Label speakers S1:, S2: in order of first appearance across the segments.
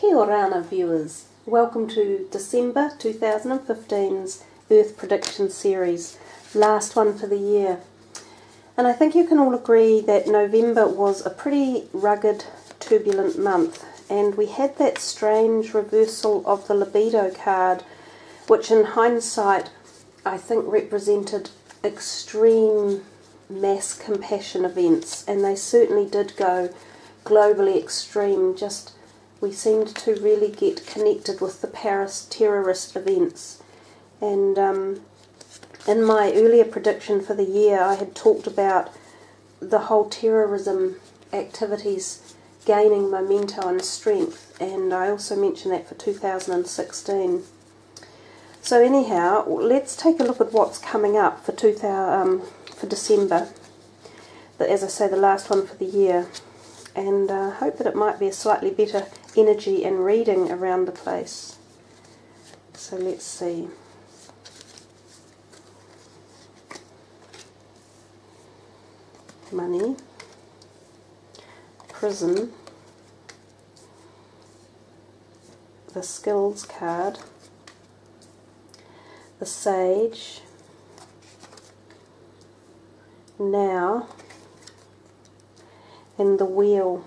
S1: Kia viewers. Welcome to December 2015's Earth Prediction Series, last one for the year. And I think you can all agree that November was a pretty rugged, turbulent month, and we had that strange reversal of the libido card, which in hindsight I think represented extreme mass compassion events, and they certainly did go globally extreme, just we seemed to really get connected with the Paris terrorist events. And um, in my earlier prediction for the year, I had talked about the whole terrorism activities gaining momentum and strength, and I also mentioned that for 2016. So anyhow, let's take a look at what's coming up for 2000, um, for December. As I say, the last one for the year, and uh, hope that it might be a slightly better energy and reading around the place. So let's see. Money, prison, the skills card, the sage, now, and the wheel.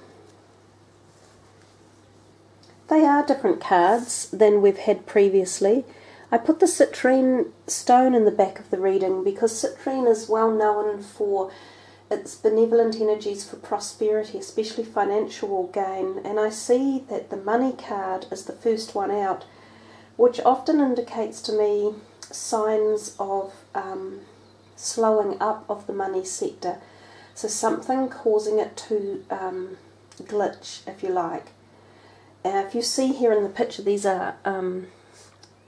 S1: They are different cards than we've had previously. I put the citrine stone in the back of the reading because citrine is well known for its benevolent energies for prosperity, especially financial gain. And I see that the money card is the first one out, which often indicates to me signs of um, slowing up of the money sector. So something causing it to um, glitch, if you like. Uh, if you see here in the picture, these are um,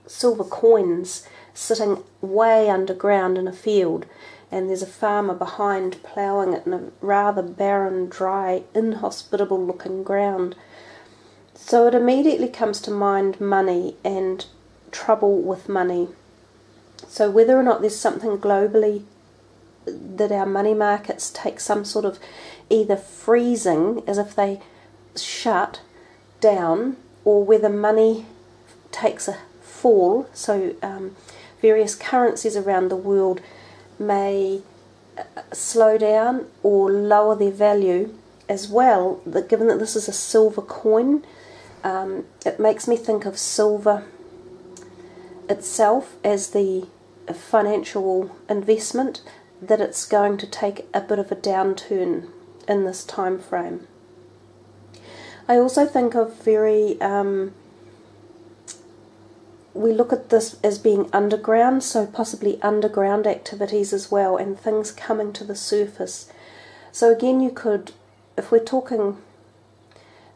S1: silver coins sitting way underground in a field, and there's a farmer behind ploughing it in a rather barren, dry, inhospitable looking ground. So it immediately comes to mind money and trouble with money. So whether or not there's something globally that our money markets take some sort of either freezing as if they shut down or whether money takes a fall. So, um, various currencies around the world may uh, slow down or lower their value as well. That given that this is a silver coin, um, it makes me think of silver itself as the financial investment that it's going to take a bit of a downturn in this time frame. I also think of very, um, we look at this as being underground, so possibly underground activities as well, and things coming to the surface. So again, you could, if we're talking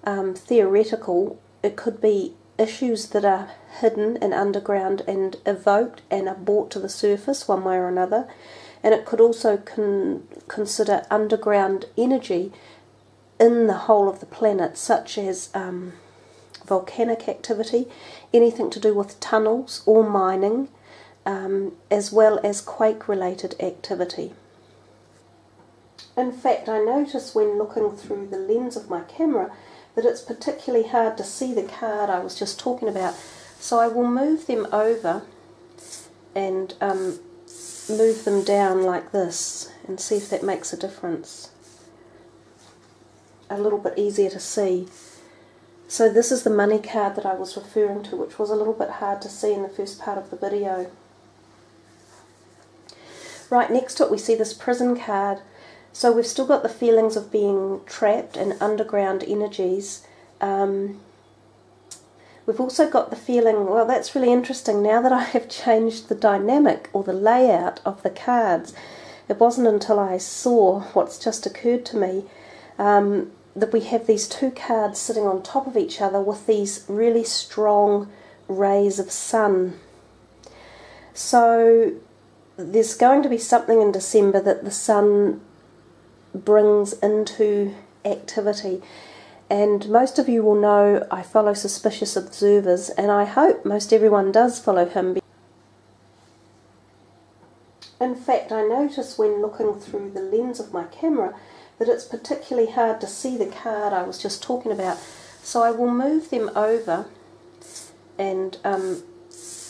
S1: um, theoretical, it could be issues that are hidden and underground and evoked and are brought to the surface one way or another. And it could also con- consider underground energy in the whole of the planet, such as um, volcanic activity, anything to do with tunnels or mining, um, as well as quake related activity. In fact, I notice when looking through the lens of my camera that it's particularly hard to see the card I was just talking about. So I will move them over and um, move them down like this and see if that makes a difference a little bit easier to see. So this is the money card that I was referring to, which was a little bit hard to see in the first part of the video. Right next to it we see this prison card. So we've still got the feelings of being trapped in underground energies. Um, we've also got the feeling, well that's really interesting, now that I have changed the dynamic or the layout of the cards, it wasn't until I saw what's just occurred to me um, that we have these two cards sitting on top of each other with these really strong rays of sun. So there's going to be something in December that the sun brings into activity. And most of you will know I follow Suspicious Observers, and I hope most everyone does follow him. In fact, I notice when looking through the lens of my camera that it's particularly hard to see the card I was just talking about. So I will move them over and um,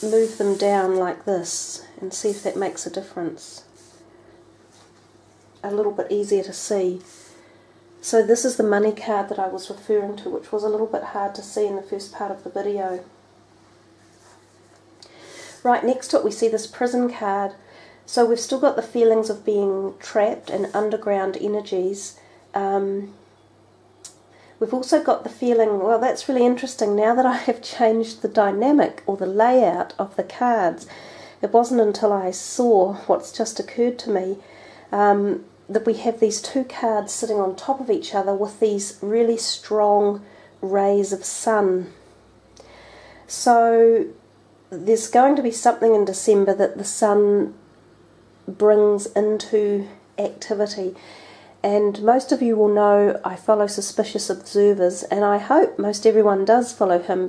S1: move them down like this and see if that makes a difference. A little bit easier to see. So this is the money card that I was referring to, which was a little bit hard to see in the first part of the video. Right next to it we see this prison card. So we've still got the feelings of being trapped and underground energies. Um, we've also got the feeling, well that's really interesting, now that I have changed the dynamic or the layout of the cards, it wasn't until I saw what's just occurred to me um, that we have these two cards sitting on top of each other with these really strong rays of sun. So there's going to be something in December that the sun brings into activity. And most of you will know I follow Suspicious Observers, and I hope most everyone does follow him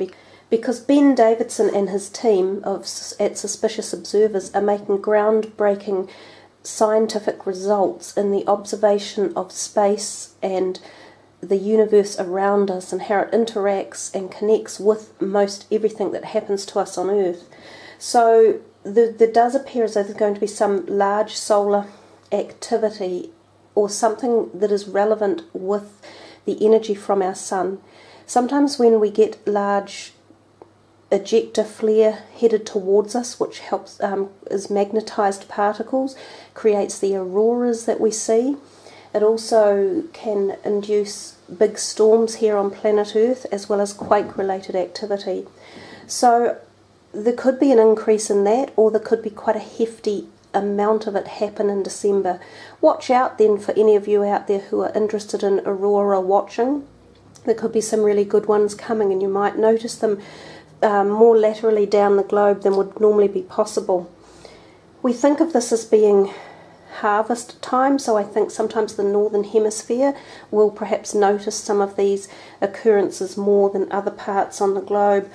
S1: because Ben Davidson and his team of at Suspicious Observers are making groundbreaking scientific results in the observation of space and the universe around us and how it interacts and connects with most everything that happens to us on Earth. So there, there does appear as though there's going to be some large solar activity or something that is relevant with the energy from our sun. Sometimes when we get large ejecta flare headed towards us, which helps um, is magnetized particles, creates the auroras that we see. It also can induce big storms here on planet Earth as well as quake related activity. So there could be an increase in that, or there could be quite a hefty amount of it happen in December. Watch out then for any of you out there who are interested in aurora watching. There could be some really good ones coming, and you might notice them um, more laterally down the globe than would normally be possible. We think of this as being harvest time, so I think sometimes the northern hemisphere will perhaps notice some of these occurrences more than other parts on the globe.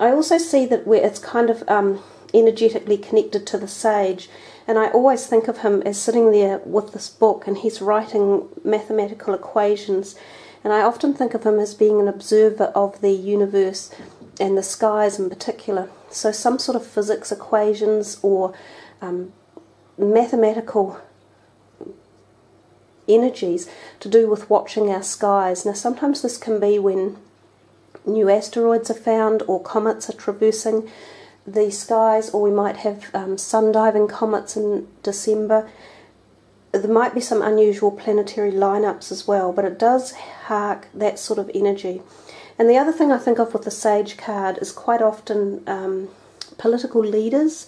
S1: I also see that it's kind of um, energetically connected to the sage, and I always think of him as sitting there with this book and he's writing mathematical equations. And I often think of him as being an observer of the universe and the skies in particular. So, some sort of physics equations or um, mathematical energies to do with watching our skies. Now, sometimes this can be when new asteroids are found or comets are traversing the skies, or we might have um, sun diving comets in December. There might be some unusual planetary lineups as well, but it does hark that sort of energy. And the other thing I think of with the Sage card is quite often um, political leaders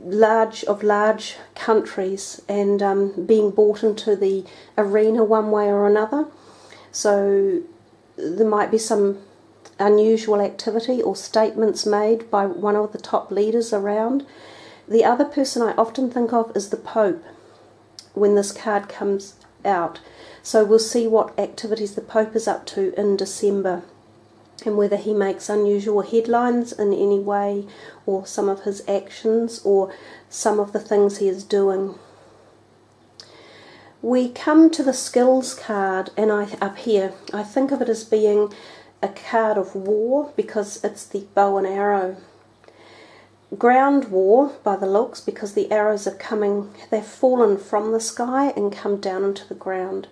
S1: large of large countries and um, being brought into the arena one way or another. So there might be some unusual activity or statements made by one of the top leaders around. The other person I often think of is the Pope when this card comes out. So we'll see what activities the Pope is up to in December and whether he makes unusual headlines in any way or some of his actions or some of the things he is doing. We come to the skills card and I up here I think of it as being a card of war because it's the bow and arrow. Ground war by the looks because the arrows are coming they've fallen from the sky and come down into the ground.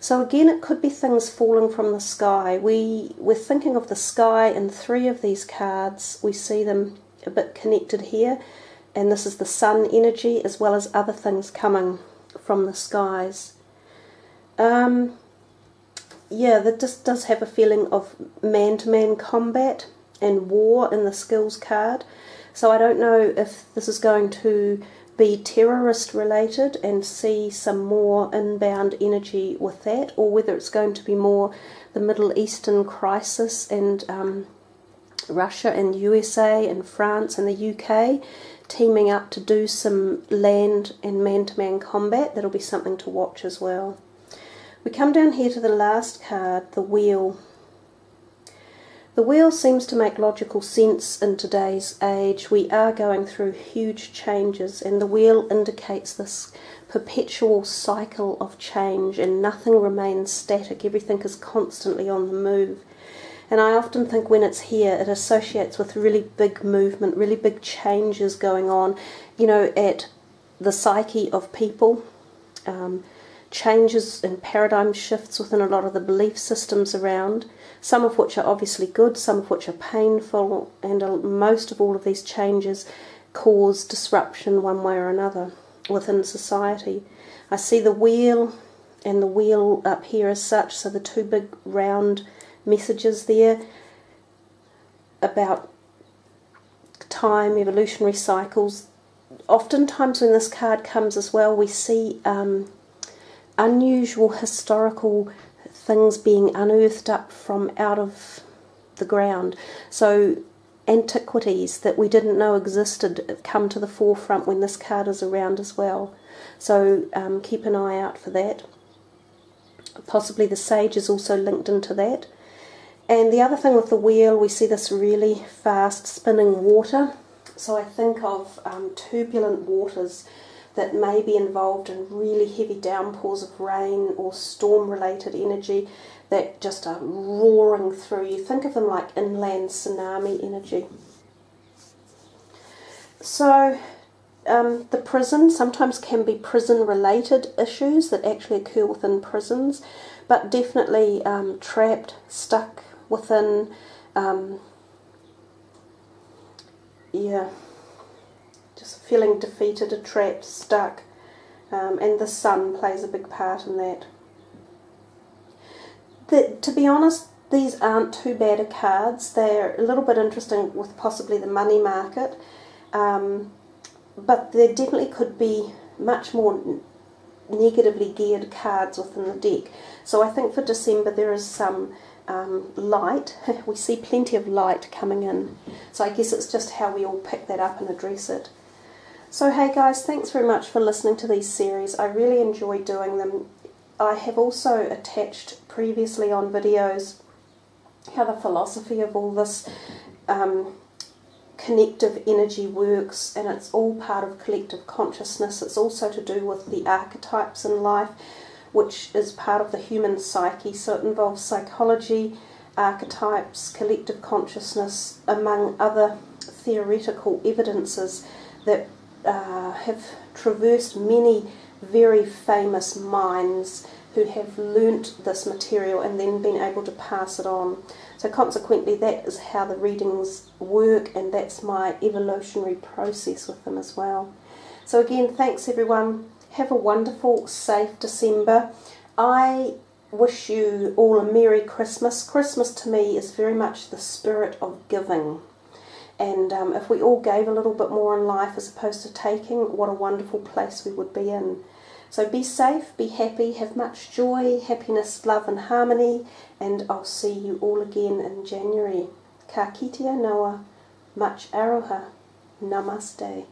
S1: So again, it could be things falling from the sky. We we're thinking of the sky in three of these cards. We see them a bit connected here, and this is the sun energy as well as other things coming from the skies. Um, yeah, that just does have a feeling of man-to-man combat and war in the skills card. So I don't know if this is going to be terrorist related and see some more inbound energy with that, or whether it's going to be more the Middle Eastern crisis and um, Russia and USA and France and the UK teaming up to do some land and man to man combat. That'll be something to watch as well. We come down here to the last card, the wheel. The wheel seems to make logical sense in today's age. We are going through huge changes, and the wheel indicates this perpetual cycle of change and nothing remains static, everything is constantly on the move. And I often think when it's here, it associates with really big movement, really big changes going on, you know, at the psyche of people, um, changes and paradigm shifts within a lot of the belief systems around, some of which are obviously good, some of which are painful, and most of all of these changes cause disruption one way or another within society. I see the wheel and the wheel up here as such, so the two big round messages there about time, evolutionary cycles. Oftentimes, when this card comes as well, we see um, unusual historical things being unearthed up from out of the ground. So, antiquities that we didn't know existed come to the forefront when this card is around as well. So, um, keep an eye out for that. Possibly the sage is also linked into that. And the other thing with the wheel, we see this really fast spinning water. So I think of um, turbulent waters that may be involved in really heavy downpours of rain or storm related energy that just are roaring through. You think of them like inland tsunami energy. So, um, the prison sometimes can be prison related issues that actually occur within prisons, but definitely um, trapped, stuck within, um, yeah just feeling defeated, or trapped, stuck, um, and the sun plays a big part in that. The, to be honest, these aren't too bad a cards. They're a little bit interesting with possibly the money market, um, but there definitely could be much more negatively geared cards within the deck. So I think for December there is some um, light. we see plenty of light coming in. So I guess it's just how we all pick that up and address it. So hey guys, thanks very much for listening to these series. I really enjoy doing them. I have also attached previously on videos how the philosophy of all this um, connective energy works and it's all part of collective consciousness. It's also to do with the archetypes in life which is part of the human psyche. So it involves psychology, archetypes, collective consciousness, among other theoretical evidences that uh, have traversed many very famous minds who have learnt this material and then been able to pass it on. So consequently that is how the readings work and that's my evolutionary process with them as well. So again, thanks everyone. Have a wonderful, safe December. I wish you all a Merry Christmas. Christmas to me is very much the spirit of giving. And um, if we all gave a little bit more in life as opposed to taking, what a wonderful place we would be in. So be safe, be happy, have much joy, happiness, love, and harmony, and I'll see you all again in January. Ka kite anō, much aroha, namaste.